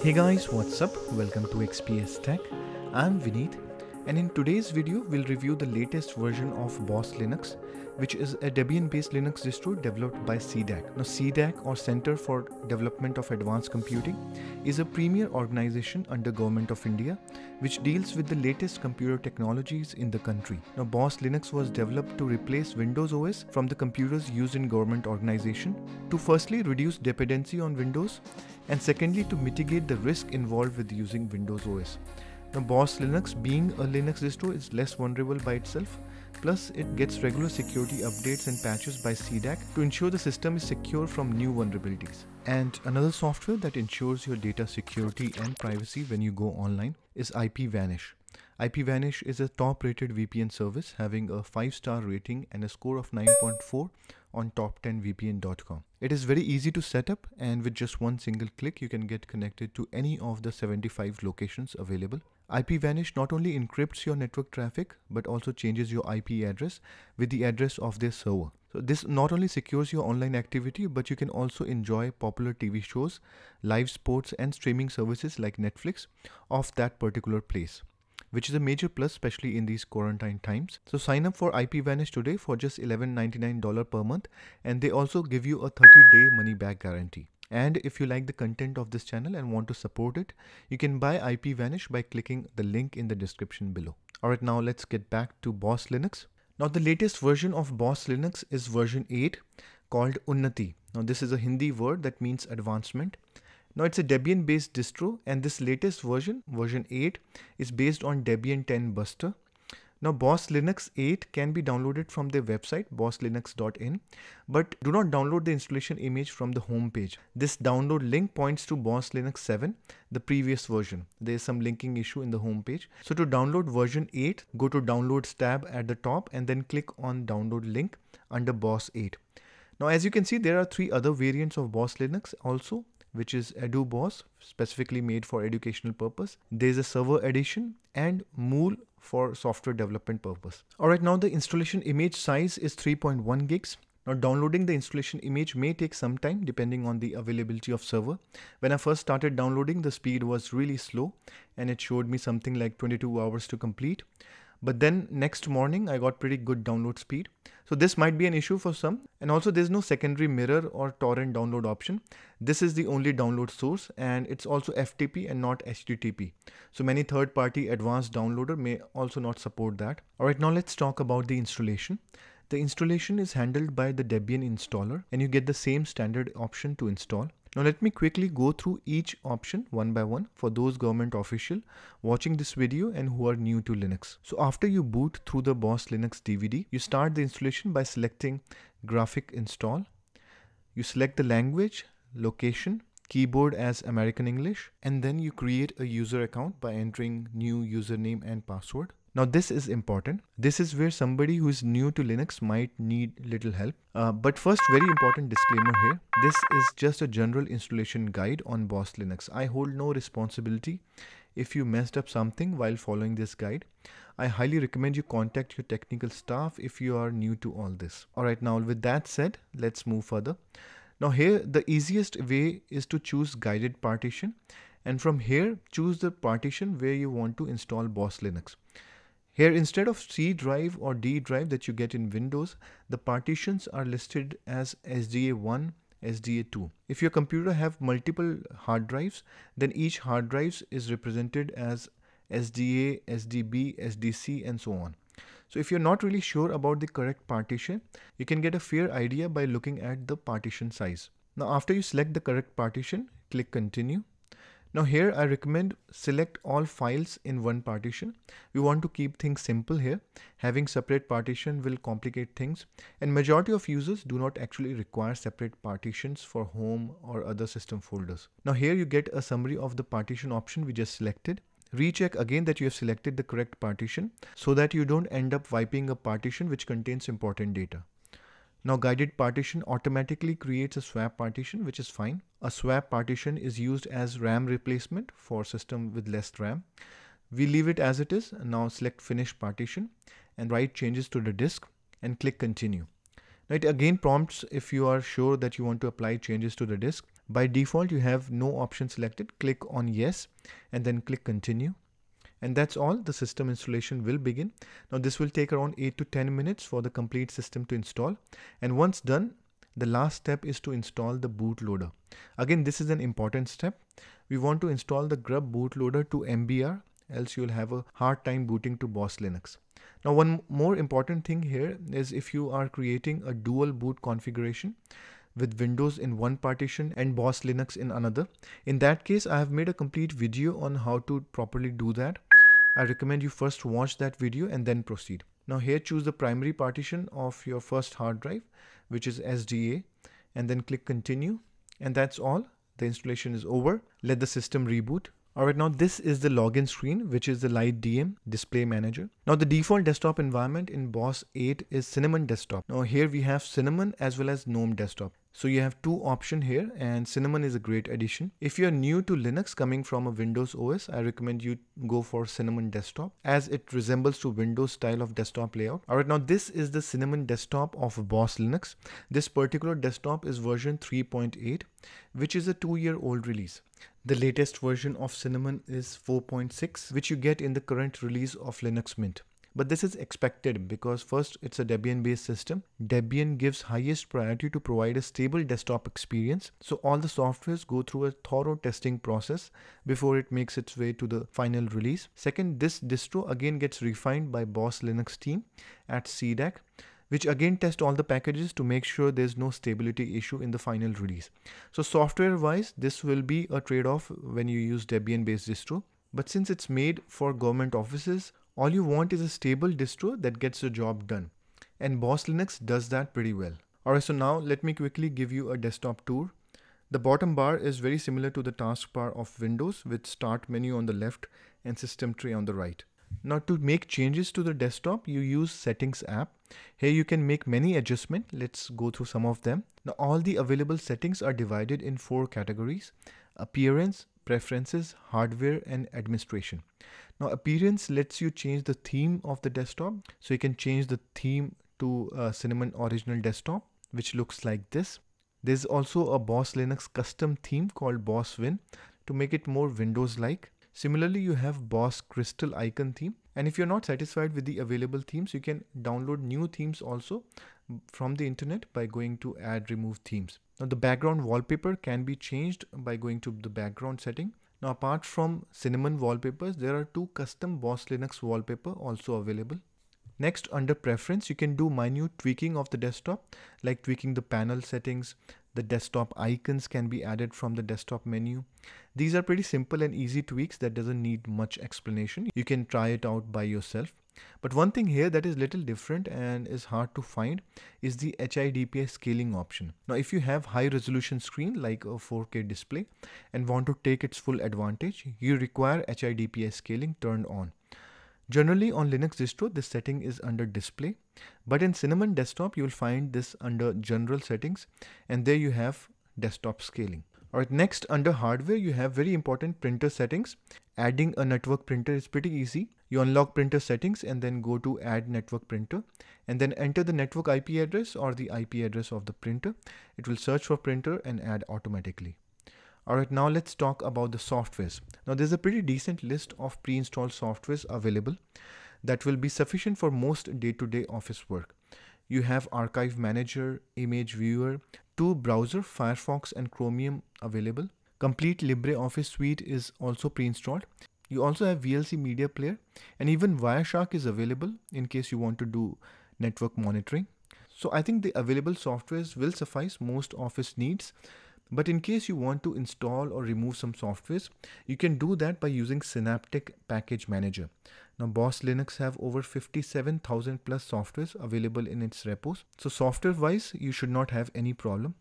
Hey guys, what's up? Welcome to XPS Tech. I'm Vineet and in today's video we'll review the latest version of Boss Linux which is a Debian based Linux distro developed by CDAC. Now CDAC or Center for Development of Advanced Computing is a premier organization under Government of India which deals with the latest computer technologies in the country. Now Boss Linux was developed to replace Windows OS from the computers used in government organization to firstly reduce dependency on Windows and secondly to mitigate the risk involved with using Windows OS. Now Boss Linux being a Linux distro is less vulnerable by itself plus it gets regular security updates and patches by CDAC to ensure the system is secure from new vulnerabilities. And another software that ensures your data security and privacy when you go online is IPVanish. IPVanish is a top rated VPN service having a 5 star rating and a score of 9.4 on top10vpn.com. It is very easy to set up and with just one single click you can get connected to any of the 75 locations available. IPVanish not only encrypts your network traffic but also changes your IP address with the address of their server. So this not only secures your online activity but you can also enjoy popular TV shows, live sports and streaming services like Netflix of that particular place which is a major plus especially in these quarantine times. So sign up for IPVanish today for just $11.99 per month and they also give you a 30 day money back guarantee. And if you like the content of this channel and want to support it, you can buy IPVanish by clicking the link in the description below. Alright, now let's get back to Boss Linux. Now the latest version of Boss Linux is version 8 called Unnati. Now this is a Hindi word that means advancement. Now it's a Debian based distro and this latest version, version 8, is based on Debian 10 Buster now Boss Linux 8 can be downloaded from their website bosslinux.in but do not download the installation image from the home page. This download link points to Boss Linux 7, the previous version. There is some linking issue in the home page. So to download version 8, go to downloads tab at the top and then click on download link under Boss 8. Now as you can see there are three other variants of Boss Linux also which is EduBoss specifically made for educational purpose. There's a server edition and Mool for software development purpose. Alright, now the installation image size is 3.1 gigs. Now downloading the installation image may take some time depending on the availability of server. When I first started downloading, the speed was really slow and it showed me something like 22 hours to complete. But then next morning I got pretty good download speed. So this might be an issue for some. And also there's no secondary mirror or torrent download option. This is the only download source and it's also FTP and not HTTP. So many third party advanced downloader may also not support that. Alright, now let's talk about the installation. The installation is handled by the Debian installer and you get the same standard option to install. Now let me quickly go through each option one by one for those government official watching this video and who are new to Linux. So after you boot through the Boss Linux DVD, you start the installation by selecting graphic install. You select the language, location, keyboard as American English, and then you create a user account by entering new username and password. Now this is important. This is where somebody who is new to Linux might need little help. Uh, but first very important disclaimer here. This is just a general installation guide on Boss Linux. I hold no responsibility if you messed up something while following this guide. I highly recommend you contact your technical staff if you are new to all this. Alright now with that said, let's move further. Now here the easiest way is to choose guided partition and from here choose the partition where you want to install Boss Linux. Here instead of C drive or D drive that you get in Windows, the partitions are listed as SDA1, SDA2. If your computer have multiple hard drives, then each hard drive is represented as SDA, SDB, SDC and so on. So if you're not really sure about the correct partition, you can get a fair idea by looking at the partition size. Now after you select the correct partition, click continue. Now here I recommend select all files in one partition. We want to keep things simple here. Having separate partition will complicate things and majority of users do not actually require separate partitions for home or other system folders. Now here you get a summary of the partition option we just selected. Recheck again that you have selected the correct partition so that you don't end up wiping a partition which contains important data. Now guided partition automatically creates a swap partition which is fine. A swap partition is used as RAM replacement for system with less RAM. We leave it as it is. Now select finish partition and write changes to the disk and click continue. Now it again prompts if you are sure that you want to apply changes to the disk. By default, you have no option selected. Click on yes and then click continue. And that's all the system installation will begin. Now this will take around 8 to 10 minutes for the complete system to install. And once done, the last step is to install the bootloader. Again, this is an important step. We want to install the grub bootloader to MBR else you'll have a hard time booting to Boss Linux. Now one more important thing here is if you are creating a dual boot configuration with Windows in one partition and Boss Linux in another. In that case, I have made a complete video on how to properly do that. I recommend you first watch that video and then proceed. Now here choose the primary partition of your first hard drive, which is SDA, and then click continue. And that's all. The installation is over. Let the system reboot. Alright, now this is the login screen, which is the LightDM display manager. Now the default desktop environment in Boss 8 is Cinnamon desktop. Now here we have Cinnamon as well as GNOME desktop. So you have two options here and Cinnamon is a great addition. If you're new to Linux coming from a Windows OS, I recommend you go for Cinnamon desktop as it resembles to Windows style of desktop layout. Alright, now this is the Cinnamon desktop of Boss Linux. This particular desktop is version 3.8, which is a two year old release. The latest version of Cinnamon is 4.6, which you get in the current release of Linux Mint. But this is expected because first it's a Debian based system. Debian gives highest priority to provide a stable desktop experience. So all the softwares go through a thorough testing process before it makes its way to the final release. Second, this distro again gets refined by Boss Linux team at CDAC which again test all the packages to make sure there's no stability issue in the final release. So software wise, this will be a trade-off when you use Debian based distro. But since it's made for government offices, all you want is a stable distro that gets the job done. And Boss Linux does that pretty well. Alright, so now let me quickly give you a desktop tour. The bottom bar is very similar to the taskbar of Windows with start menu on the left and system tray on the right. Now to make changes to the desktop, you use settings app. Here you can make many adjustments. Let's go through some of them. Now all the available settings are divided in four categories. Appearance, preferences, hardware and administration. Now appearance lets you change the theme of the desktop. So you can change the theme to Cinnamon original desktop, which looks like this. There's also a Boss Linux custom theme called Boss Win to make it more Windows-like. Similarly, you have Boss Crystal icon theme. And if you're not satisfied with the available themes, you can download new themes also from the internet by going to add remove themes. Now the background wallpaper can be changed by going to the background setting. Now apart from Cinnamon wallpapers, there are two custom Boss Linux wallpaper also available. Next under preference, you can do minute tweaking of the desktop like tweaking the panel settings. The desktop icons can be added from the desktop menu. These are pretty simple and easy tweaks that doesn't need much explanation. You can try it out by yourself. But one thing here that is little different and is hard to find is the HIDPI scaling option. Now if you have high resolution screen like a 4K display and want to take its full advantage, you require HIDPI scaling turned on. Generally on Linux distro, this setting is under display, but in Cinnamon desktop, you'll find this under general settings and there you have desktop scaling. Alright, next under hardware, you have very important printer settings. Adding a network printer is pretty easy. You unlock printer settings and then go to add network printer and then enter the network IP address or the IP address of the printer. It will search for printer and add automatically. Alright, now let's talk about the softwares. Now there's a pretty decent list of pre-installed softwares available that will be sufficient for most day-to-day -day office work. You have Archive Manager, Image Viewer, two browser, Firefox and Chromium available. Complete LibreOffice suite is also pre-installed. You also have VLC Media Player and even Wireshark is available in case you want to do network monitoring. So I think the available softwares will suffice most office needs. But in case you want to install or remove some softwares, you can do that by using Synaptic Package Manager. Now Boss Linux have over 57,000 plus softwares available in its repos. So software wise, you should not have any problem.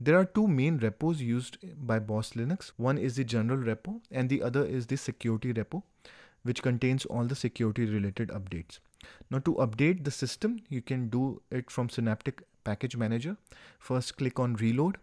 There are two main repos used by Boss Linux. One is the general repo and the other is the security repo, which contains all the security related updates. Now to update the system, you can do it from Synaptic Package Manager. First click on reload.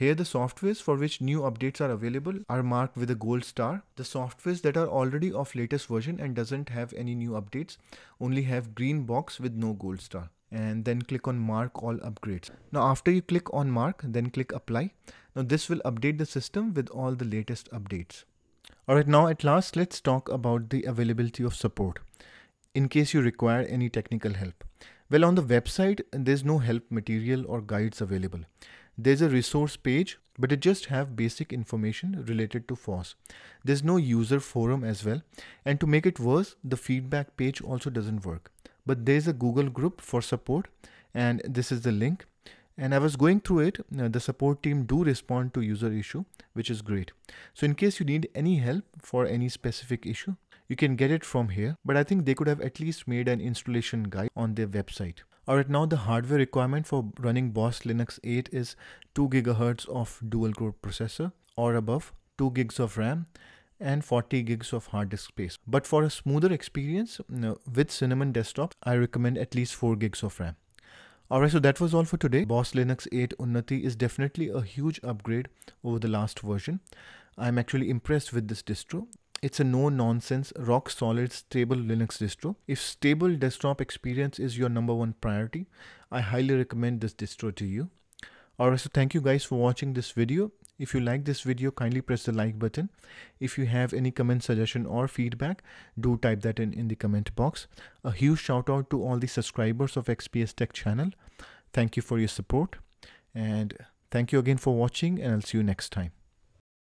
Here the softwares for which new updates are available are marked with a gold star. The softwares that are already of latest version and doesn't have any new updates only have green box with no gold star and then click on mark all upgrades. Now after you click on mark then click apply. Now this will update the system with all the latest updates. Alright, now at last, let's talk about the availability of support in case you require any technical help. Well, on the website, there's no help material or guides available. There's a resource page, but it just have basic information related to FOSS. There's no user forum as well. And to make it worse, the feedback page also doesn't work. But there's a Google group for support and this is the link and I was going through it. Uh, the support team do respond to user issue, which is great. So in case you need any help for any specific issue, you can get it from here, but I think they could have at least made an installation guide on their website. Alright, now the hardware requirement for running Boss Linux 8 is 2 GHz of dual core processor or above, 2 gigs of RAM, and 40 gigs of hard disk space. But for a smoother experience with Cinnamon Desktop, I recommend at least 4 gigs of RAM. Alright, so that was all for today. Boss Linux 8 Unnati is definitely a huge upgrade over the last version. I'm actually impressed with this distro. It's a no-nonsense, rock-solid, stable Linux distro. If stable desktop experience is your number one priority, I highly recommend this distro to you. Alright, so thank you guys for watching this video. If you like this video, kindly press the like button. If you have any comment, suggestion or feedback, do type that in in the comment box. A huge shout out to all the subscribers of XPS Tech channel. Thank you for your support and thank you again for watching and I'll see you next time.